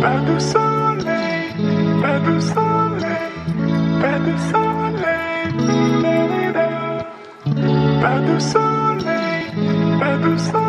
Pas de soleil, pas de soleil, pas de soleil. soleil, pas de soleil, pas de soleil.